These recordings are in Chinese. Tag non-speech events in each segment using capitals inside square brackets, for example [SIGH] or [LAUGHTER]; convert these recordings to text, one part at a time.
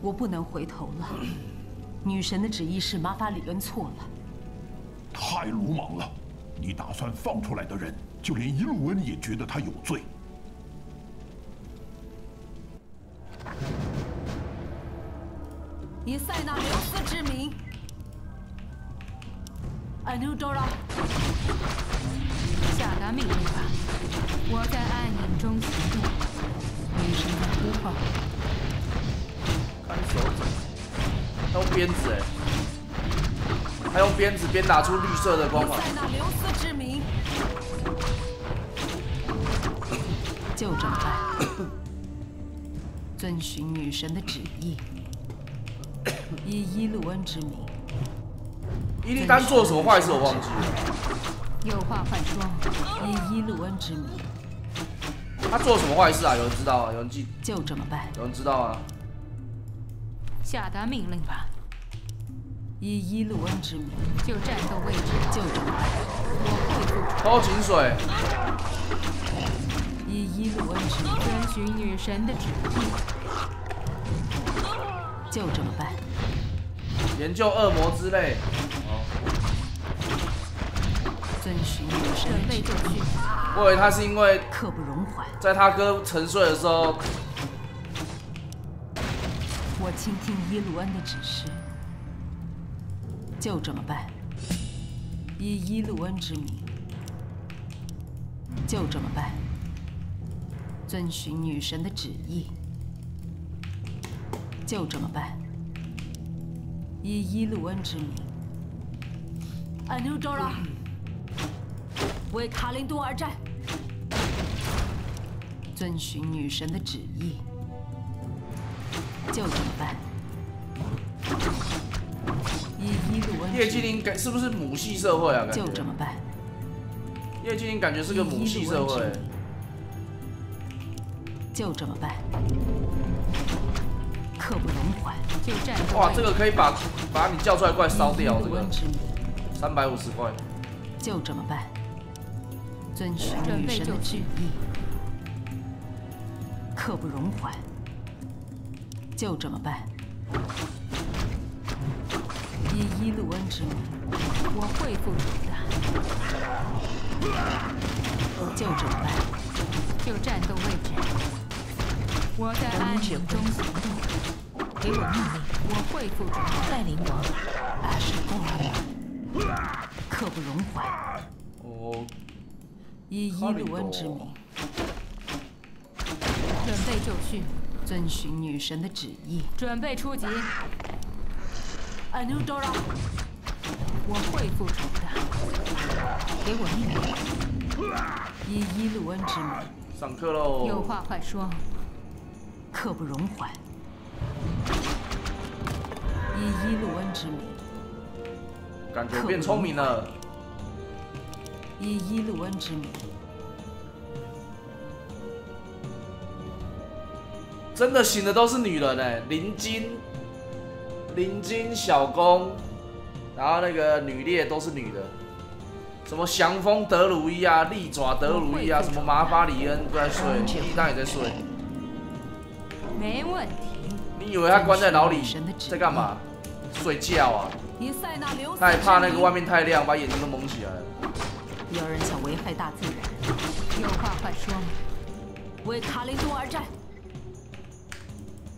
我不能回头了。女神的旨意是马法里恩错了，太鲁莽了！你打算放出来的人，就连伊鲁恩也觉得他有罪。以塞纳留斯之名，艾努多拉，下达命令吧！我在暗影中行动。女神在呼唤。看手指，用鞭子哎，他用鞭子鞭打出绿色的光芒。塞纳留斯之名，就这么办。遵循女神的旨意。以伊路恩之名，伊利丹做了什么坏事？我忘记了。有话快说。以伊路恩之名，他做了什么坏事啊？有人知道啊？有人记？就这么办。有人知道啊？下达命令吧。以伊鲁恩之名，就战斗位置。就这么办。我会做。偷井水。以伊鲁恩之名，遵循女神的旨意。就这么办。研究恶魔之泪。遵循女神的旨意。我以为他是因为刻不容缓，在他哥沉睡的时候，我倾听伊鲁恩的指示。就这么办。以伊鲁恩之名。就这么办。遵循女神的旨意。就这么办。以伊鲁恩之名，安努多拉，为卡林多而战。遵循女神的旨意。就这么办。叶精灵感是不是母系社会啊？就这么办。叶精灵感觉是个母系社会。就这么办。刻不容缓，就战哇，这个可以把把你叫出来怪烧掉，这个三百五十块，就这么办。遵循女神的旨意，刻不容缓，就这么办。以伊鲁恩之名，我会付出的，就这么办。就战斗位置。我在暗影中行动，给我命令，我会付出。带领我，阿什布尔，刻不容缓。哦。以伊鲁恩之名，准备就绪，遵循女神的旨意，准备出击。阿努多拉，我会付出的，给我命令。以伊鲁恩之名，上课喽。有话快说。刻不容缓，以伊鲁恩之名，感觉变聪明了。以伊鲁恩之名，真的醒的都是女人哎，灵晶、林晶小公，然后那个女猎都是女的，什么降风德鲁伊啊、利爪德鲁伊啊，什么马法里恩都在睡，伊丹也在睡。没问题。你以为他关在牢里在干嘛？睡觉啊！他还怕那个外面太亮，把眼睛都蒙起来了。有人想危害大自然，有话快说。为卡林多而战。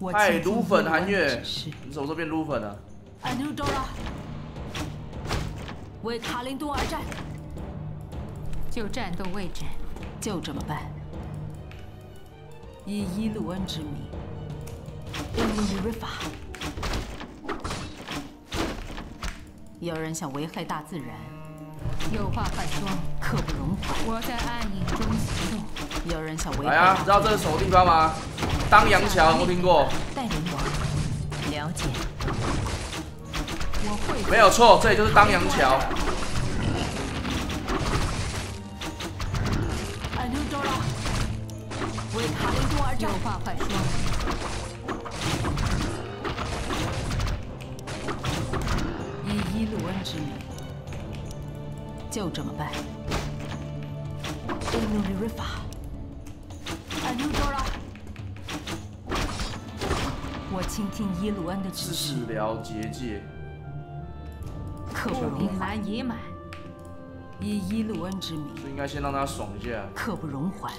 嗨，撸粉韩月，你什么时候变撸粉了？为卡林多而战。就战斗位置，就这么办。以伊鲁恩之名。有人想危害大自然，有话快说，刻不容缓。我在暗影中行动。有人想危害。来啊，知道这是什么地方吗？当阳桥，我听过？带领我了解。我会。没有错，这里就是当阳桥。为卡林多而战。有话快说。伊鲁恩之名，就这么办。伊努里瑞法，我倾听伊鲁恩的指示治示，疗结界。刻不容缓。已满，以伊鲁恩之名，就应该先让他爽一下。刻不容缓。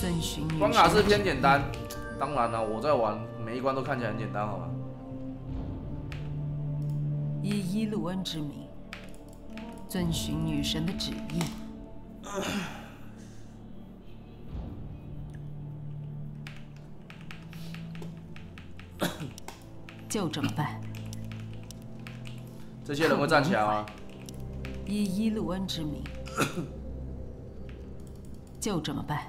遵循女关卡是偏简单，当然了，我在玩每一关都看起来很简单，好吧？以伊鲁恩之名，遵循女神的旨意。[LAUGHS] [COUGHS] 就这么办，这些人会站起来吗？以伊鲁恩之名，[COUGHS] 就这么办。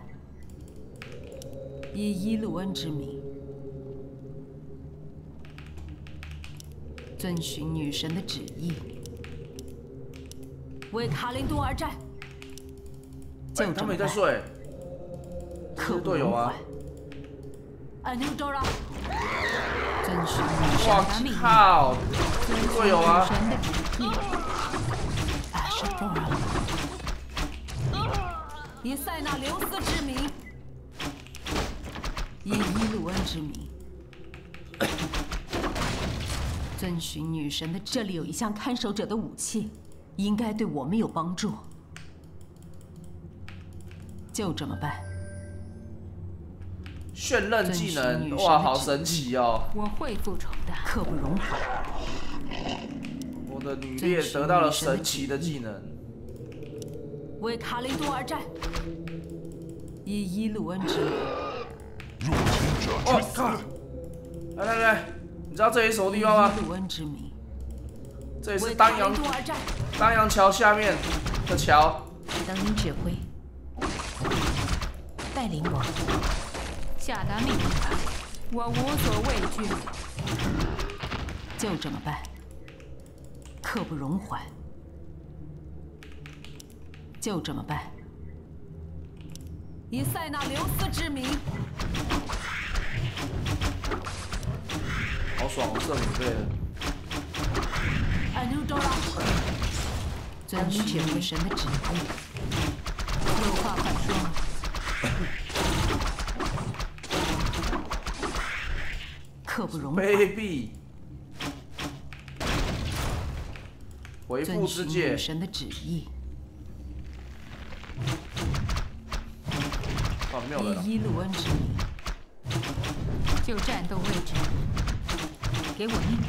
以伊鲁恩之名，遵循女神的旨意，为卡林多而战。就这么办。们也在睡，刻不 [COUGHS] 遵循女神的命令。靠！队友啊！神的旨意，a s h d o r a 以塞纳留斯之名，以伊鲁恩之名，遵循女神的。这里有一项看守者的武器，应该对我们有帮助。就这么办。炫刃技能，哇，好神奇哦！我会复仇的。刻不容缓。我的女猎得到了神奇的技能，为卡林多而战，以伊鲁恩之名，入侵者我之死，靠！来来来，你知道这里什么地方吗？伊鲁恩之名，这里是丹阳丹阳桥下面的桥。等你指挥，带领我。下达命令吧，我无所畏惧。就这么办。刻不容缓。就这么办。以塞纳留斯之名，好爽，我射免费的。a n u d o r a 遵循女神的旨意，有话快说。刻不容缓。baby，回复遵循之界女，神的旨意，啊，没有了。以伊鲁恩之名，就战斗位置，给我命令。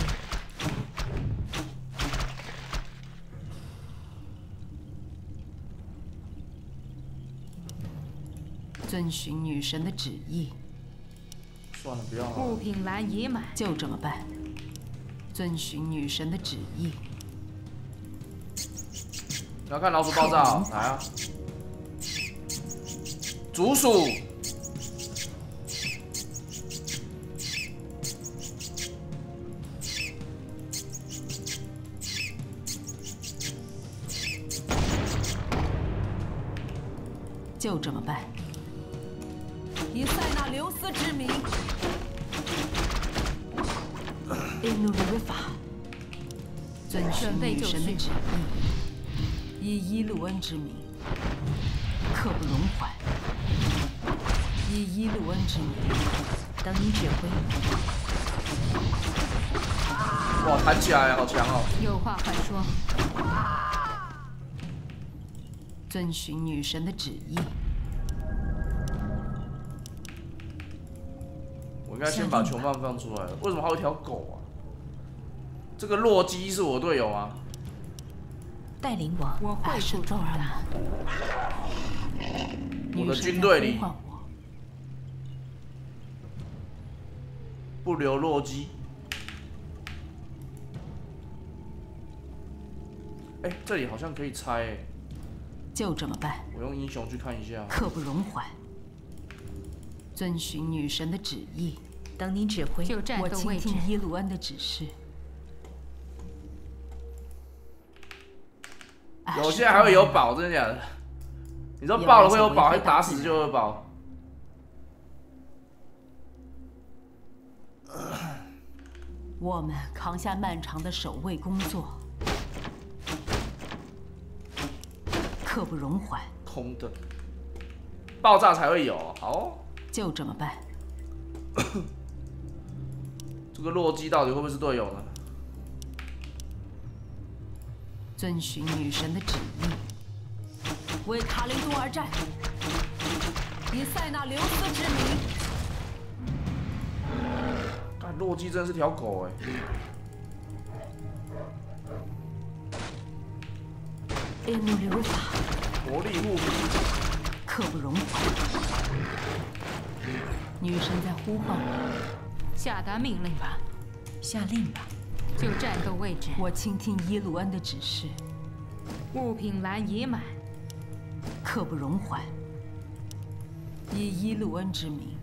遵循女神的旨意，算了，不要了。物品栏已满，就这么办。遵循女神的旨意，你要看老鼠爆炸哦，来啊！竹鼠，就这么办。I n u r i f a 遵循女神的旨意，以伊鲁恩之名，刻不容缓。以伊鲁恩之名，等你指挥。哇，弹起来，好强哦！有话快说。遵循女神的旨意，我应该先把囚犯放出来。为什么还有一条狗啊？这个洛基是我队友啊？带领我。我会阿什多复仇的。我的军队里不留洛基。哎、这里好像可以拆哎，就这么办。我用英雄去看一下。刻不容缓。遵循女神的旨意，等你指挥。就战我倾斗位置听，伊鲁恩的指示。有些还会有宝，真的假的？你说爆了会有宝，还是打死就有宝？我们扛下漫长的守卫工作，刻不容缓。空的，爆炸才会有。好哦、就这么办。[COUGHS] 这个洛基到底会不会是队友呢？遵循女神的旨意，为卡林多而战，以塞纳留斯之名。但洛基真是条狗哎！耶路流法，活力护体，刻不容缓。女神在呼唤我，下达命令吧，下令吧，就战斗位置。我倾听伊鲁恩的指示，物品栏已满，刻不容缓。以伊鲁恩之名，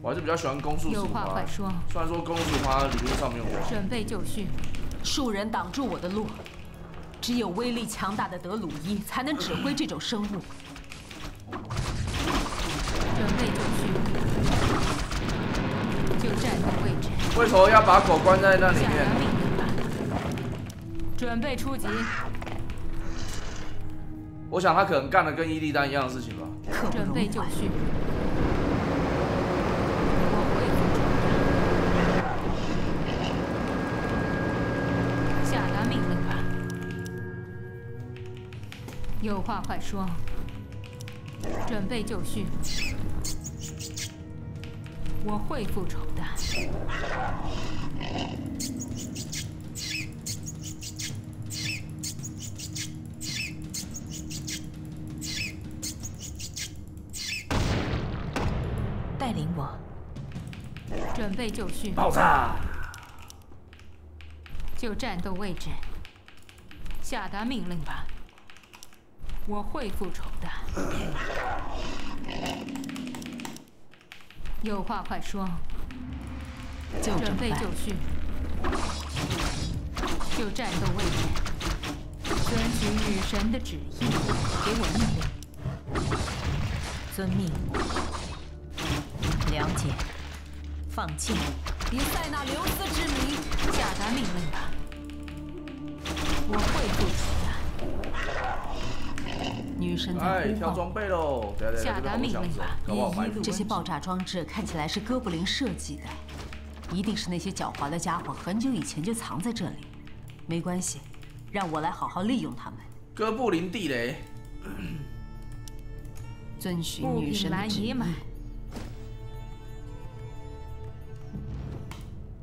我还是比较喜欢攻速有十五趴。话快说，虽然说攻速十五趴理论上没有用，准备就绪，树人挡住我的路，只有威力强大的德鲁伊才能指挥这种生物。为什么要把狗关在那里面？准备出击。我想他可能干了跟伊利丹一样的事情吧。准备。就绪。下达命令吧。有话快说。准备就绪。我会复仇的。带领我，准备就绪。爆炸！就战斗位置。下达命令吧。我会复仇的。有话快说。就准备就绪。就战斗位置。遵循女神的旨意，给我命令。遵命，了解，放弃，以塞纳留斯之名，下达命令吧。我会复仇的。女神在哎，挑呼唤。装备喽！下达命令吧这些爆炸装置看起来是哥布林设计的，一定是那些狡猾的家伙很久以前就藏在这里。没关系，让我来好好利用他们，哥布林地雷，[CLEARS THROAT] 遵循女神的旨意。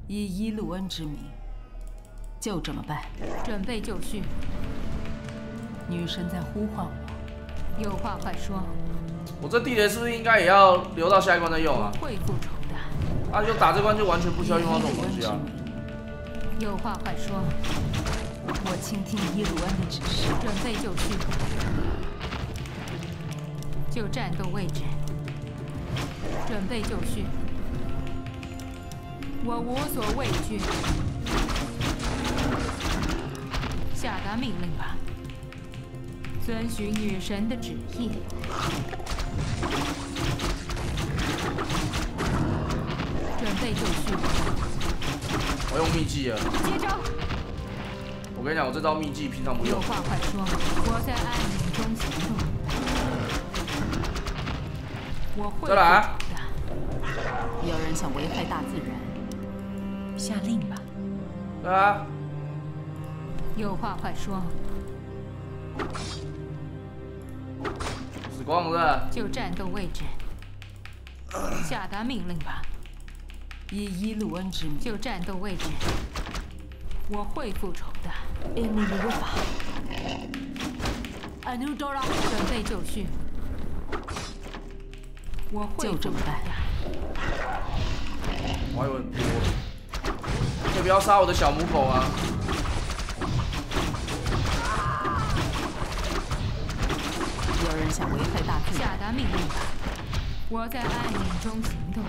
以伊鲁恩之名，就这么办。准备就绪。女神在呼唤我，有话快说。我这地雷是不是应该也要留到下一关再用啊？会复仇的。啊，就打这关就完全不需要用到这种东西啊有话快说。我倾听伊鲁恩的指示，准备就绪。就战斗位置。准备就绪。我无所畏惧。下达命令吧。遵循女神的旨意。准备就绪。我用秘技了，接招！我跟你讲，我这招秘技平常不用有。话快说，我在暗影中行动。我会再来。有人想危害大自然，下令吧，对啊，有话快说，死光子就战斗位置。下达命令吧，以伊鲁恩之名，就战斗位置。我会复仇的。耶路流法，安努多拉，准备就绪。我会就这么办。我还以为很多。可以不要杀我的小母狗啊！有人想危害大自然，下达命令吧，我在暗影中行动。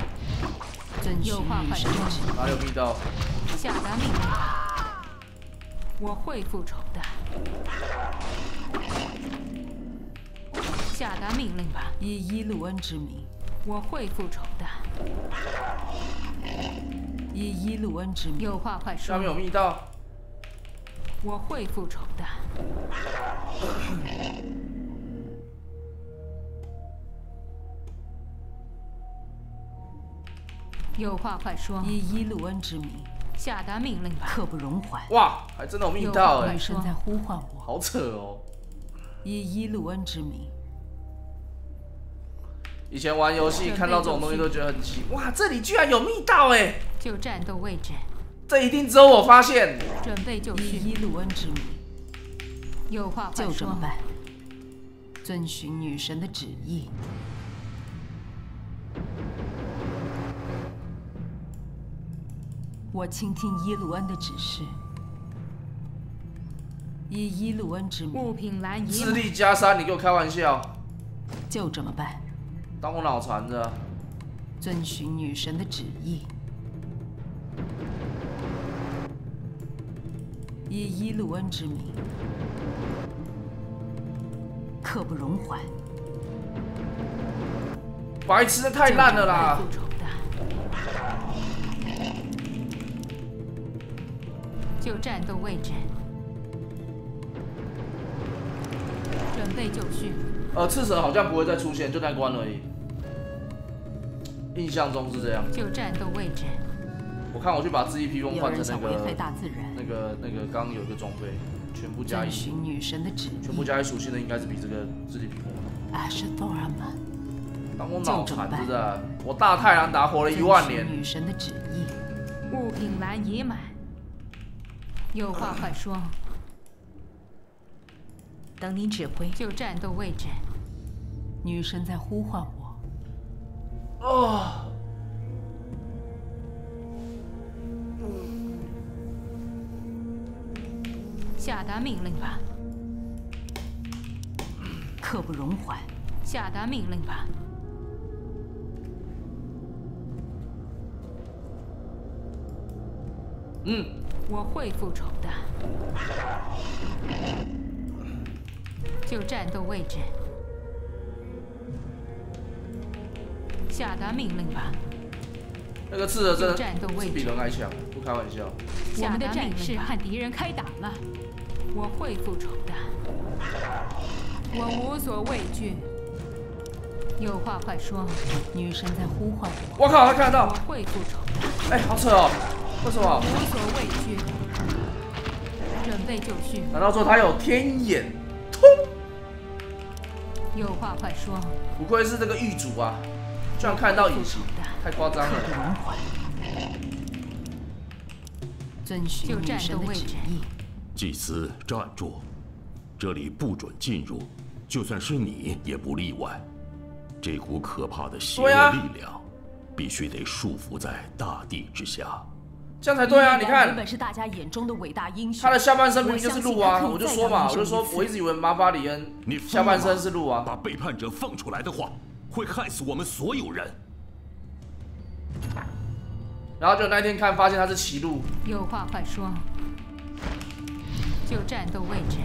遵循有话快女神的旨说，哪有密道？下达命令吧，我会复仇的。下达命令吧，以伊鲁恩之名，我会复仇的。以伊鲁恩之名，有话快说下面，有密道。我会复仇的。有话快说，以伊鲁恩之名，下达命令吧。刻不容缓。哇，还真的有密道哎有女，神在呼唤我，好扯哦。以伊鲁恩之名，以前玩游戏看到这种东西都觉得很奇，哇，这里居然有密道哎，就战斗位置，这一定只有我发现。准备就绪。以伊鲁恩之名，有话快说就这么。办。遵循女神的旨意。我倾听伊鲁恩的指示，以伊鲁恩之名，物品栏已智力加三，你给我开玩笑？就这么办。当我脑残着？遵循女神的旨意，以伊鲁恩之名，刻不容缓。白痴的太烂了啦！就战斗位置，准备就绪。呃，赤蛇好像不会再出现，就那关而已。印象中是这样。就战斗位置，我看我去把自己披风换成那个那个那个，刚刚有一个装备，全部加一，女神的旨全部。加一属性的应该是比这个自己披风好。阿什多尔曼，当我脑残是不是？我大太阳达活了一万年，女神的旨意。物品栏已满。有话快说。等你指挥。就战斗位置，女神在呼唤我，哦，下达命令吧。刻不容缓。下达命令吧。嗯，我会复仇的。就战斗位置，下达命令吧。那个刺的真的战斗位置是比人还强，不开玩笑。我们的战士士和敌人开打了，我会复仇的。我无所畏惧。有话快说，女神在呼唤我，我靠，他看得我到，会复仇的。哎，好扯哦！为什么？无所畏惧。准备就绪，难道说他有天眼通？有话快说。不愧是这个狱主啊，居然看到隐形，的。太夸张了。遵循就的斗位置旨意。祭司站住，这里不准进入，就算是你也不例外。这股可怕的邪恶力量，必须得束缚在大地之下。这样才对啊！你看本是大家眼中的伟大英雄，他的下半身明明就是鹿啊，我就说嘛，我就说我一直以为马法里恩你下半身是鹿啊。把背叛者放出来的话，会害死我们所有人。然后就那天看发现他是骑鹿，有话快说。就战斗位置，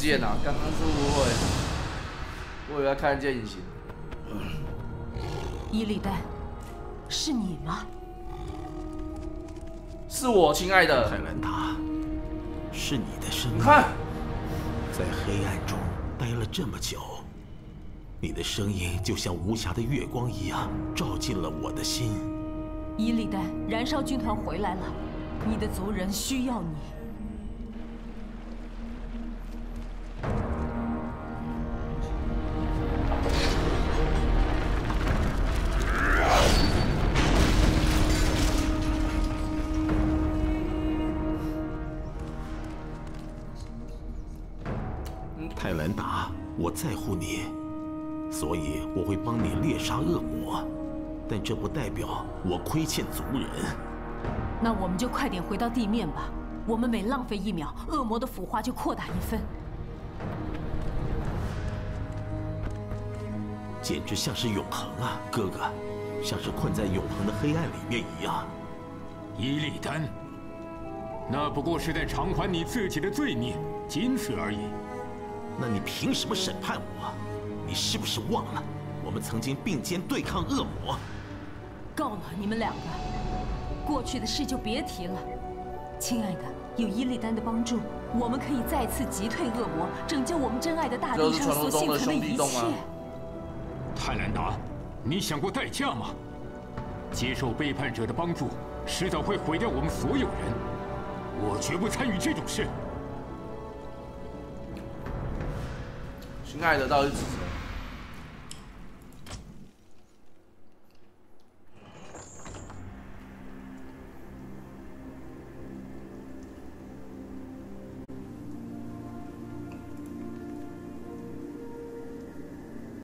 见啊，刚刚是误会，我以为看得见隐形。伊利丹，是你吗？是我，亲爱的泰，兰达，是你的声音，你看，在黑暗中待了这么久，你的声音就像无暇的月光一样，照进了我的心。伊利丹，燃烧军团回来了，你的族人需要你。泰兰达，我在乎你，所以我会帮你猎杀恶魔，但这不代表我亏欠族人。那我们就快点回到地面吧。我们每浪费一秒，恶魔的腐化就扩大一分。简直像是永恒啊，哥哥，像是困在永恒的黑暗里面一样。伊利丹，那不过是在偿还你自己的罪孽，仅此而已。那你凭什么审判我？你是不是忘了，我们曾经并肩对抗恶魔？够了，你们两个，过去的事就别提了。亲爱的，有伊利丹的帮助，我们可以再次击退恶魔，拯救我们真爱的大地上所幸存的一切。泰兰达，你想过代价吗？接受背叛者的帮助，迟早会毁掉我们所有人。我绝不参与这种事。爱的，到底是什么？